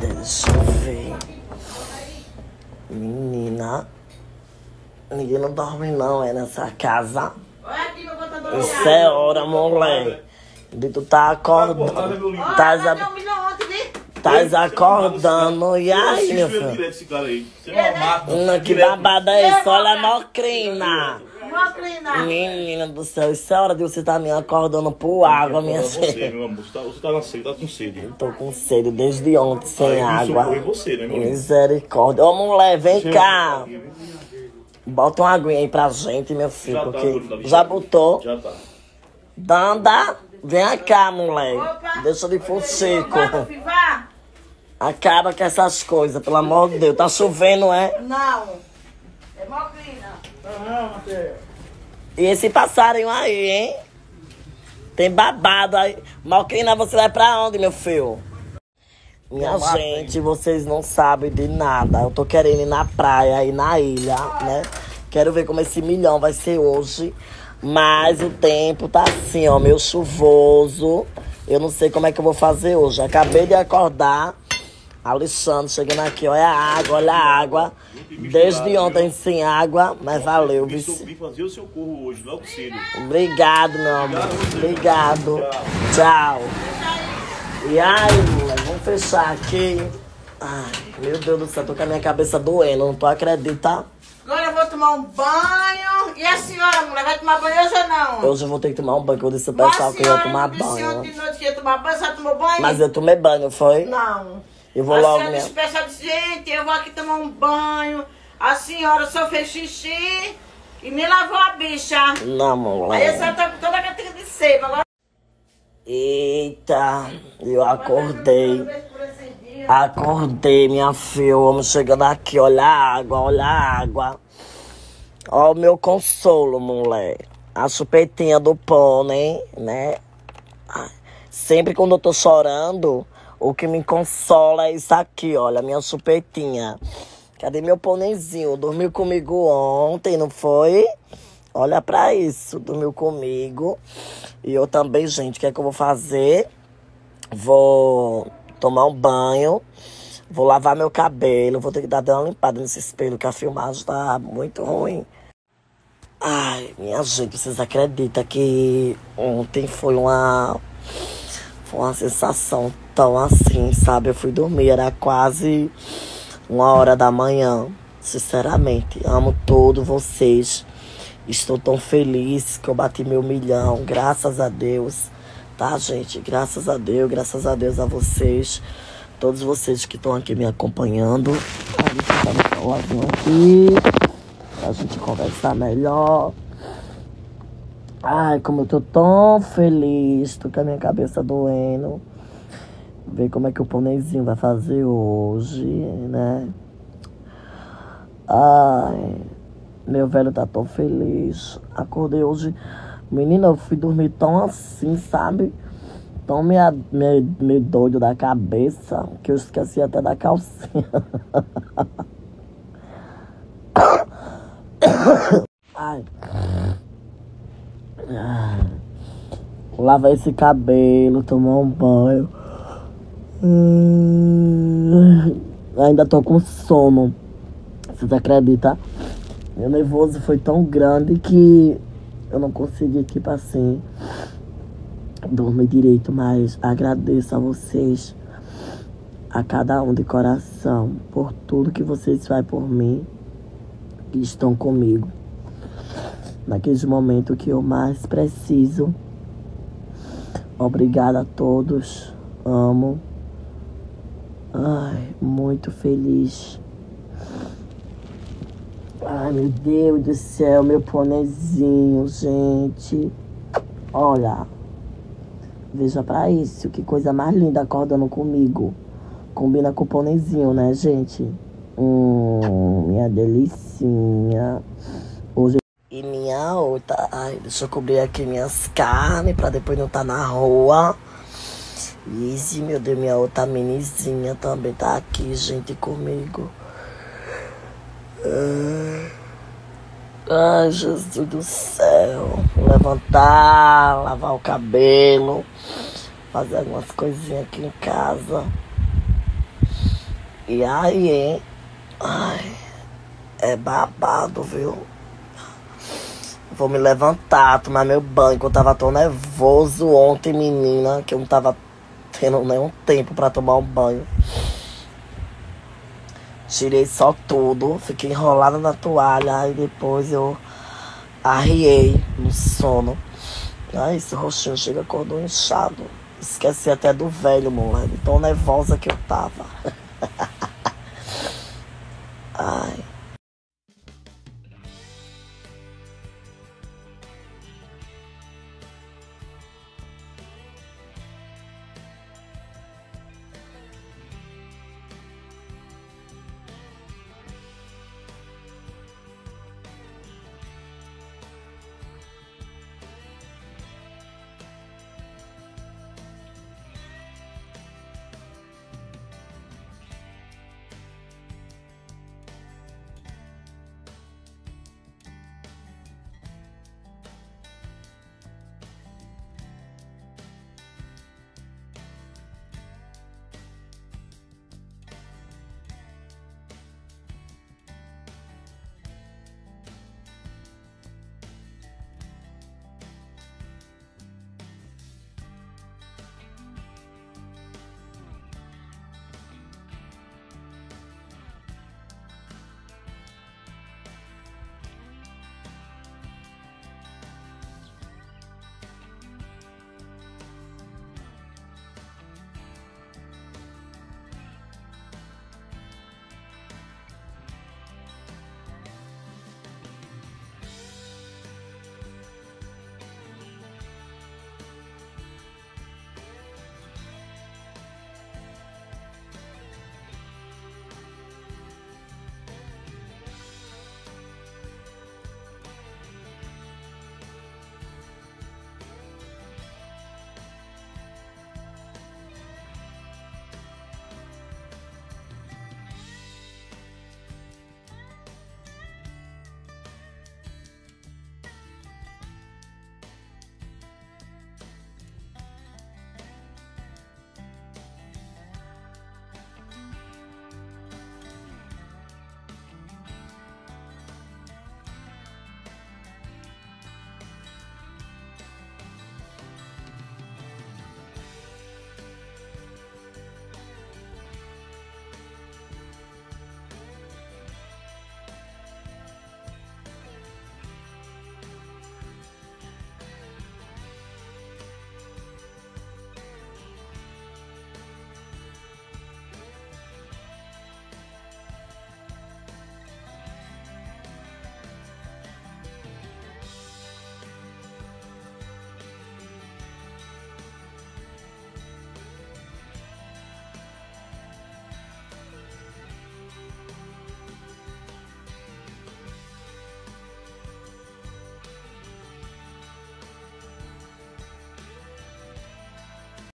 Deixa eu ver. Menina. Ninguém não dorme não, é nessa casa. Olha aqui, meu contador. Isso é hora, moleque. E tu tá acordando. Tás, cadê a- um milhão ontem, né? tás acordando. E aí, meu filho? é. Não, que babada é isso? Olha a mocrina. Menina do céu, isso é hora de você estar me acordando por água, minha Você, filha. meu amor. Você tá, você tá na sede, tá com sede. Tô com sede desde ontem, sem isso água. foi você, né, meu amor? Misericórdia. Ô, mulher, vem Chega cá. viu? Bota uma aguinha aí pra gente, meu filho, Já tá, porque tá já botou. Já tá. Danda, vem cá, mulher. Opa. Deixa de fuxico. Acaba com essas coisas, pelo amor de Deus. Tá chovendo, é? Não. É. E esse passarinho aí, hein? Tem babado aí. Malcrina, você vai pra onde, meu filho? Minha gente, vocês não sabem de nada. Eu tô querendo ir na praia e na ilha, né? Quero ver como esse milhão vai ser hoje. Mas o tempo tá assim, ó, meio chuvoso. Eu não sei como é que eu vou fazer hoje. Acabei de acordar. Alexandre chegando aqui, olha a água, olha a água. Desde ontem sem água, mas valeu, vim fazer o seu corro hoje, logo cedo. Obrigado, meu amor. Obrigado. Tchau. E aí, mulher, vamos fechar aqui. Ai, meu Deus do céu, tô com a minha cabeça doendo, não tô acreditando. Agora eu vou tomar um banho. E a senhora, mulher, vai tomar banho hoje ou não? Hoje eu vou ter que tomar um banho, que eu disse Mas pessoal a que eu ia senhora tomar não disse ontem banho. de noite que ia tomar banho, você tomou banho? Mas eu tomei banho, foi? Não. Eu vou a logo senhora mesmo. disse, gente, eu vou aqui tomar um banho. A senhora só fez xixi e nem lavou a bicha. Não, Aí a mulher. senhora tá com toda a catinga de sebo. Agora Eita, eu acordei. Acordei, minha filha. Vamos chegando aqui. Olha a água, olha a água. Olha o meu consolo, mulher. A chupetinha do pônei, né? Sempre quando eu tô chorando, o que me consola é isso aqui, olha, minha chupetinha. Cadê meu pôneizinho? Dormiu comigo ontem, não foi? Olha pra isso, dormiu comigo. E eu também, gente, o que é que eu vou fazer? Vou tomar um banho, vou lavar meu cabelo, vou ter que dar uma limpada nesse espelho, que a filmagem tá muito ruim. Ai, minha gente, vocês acreditam que ontem foi uma, foi uma sensação tão assim, sabe? Eu fui dormir, era quase uma hora da manhã. Sinceramente, amo todos vocês. Estou tão feliz que eu bati meu milhão, graças a Deus. Tá, gente? Graças a Deus, graças a Deus a vocês. Todos vocês que estão aqui me acompanhando. A gente tá no aqui. Pra gente conversar melhor. Ai, como eu tô tão feliz. Tô com a minha cabeça doendo. Ver como é que o pôneizinho vai fazer hoje, né? Ai, meu velho tá tão feliz. Acordei hoje. Menina, eu fui dormir tão assim, sabe? Tão meio, meio, meio doido da cabeça que eu esqueci até da calcinha. Ai. Ai. Lavar esse cabelo, tomar um banho. Hum, ainda tô com sono. Vocês acreditam? Meu nervoso foi tão grande que eu não consegui, tipo assim, dormir direito, mas agradeço a vocês, a cada um de coração, por tudo que vocês fazem por mim, que estão comigo. Naqueles momentos que eu mais preciso. Obrigada a todos. Amo. Ai, muito feliz. Ai, meu Deus do céu, meu pôneizinho, gente. Olha. Veja pra isso, que coisa mais linda acordando comigo. Combina com o pôneizinho, né, gente? Hum, minha delicinha. Hoje. E minha outra. Ai, deixa eu cobrir aqui minhas carnes pra depois não estar na rua. Easy, meu Deus, minha outra minizinha também tá aqui, gente, comigo. Ai, Jesus do céu. Levantar, lavar o cabelo, fazer algumas coisinhas aqui em casa. E aí, hein? Ai, é babado, viu? Vou me levantar, tomar meu banho, que eu tava tão nervoso ontem, menina, que eu não tava tendo nenhum tempo pra tomar um banho. Tirei só tudo, fiquei enrolada na toalha, aí depois eu arriei no sono. Ai, esse rostinho chega acordou inchado. Esqueci até do velho, mulher, tão nervosa que eu tava.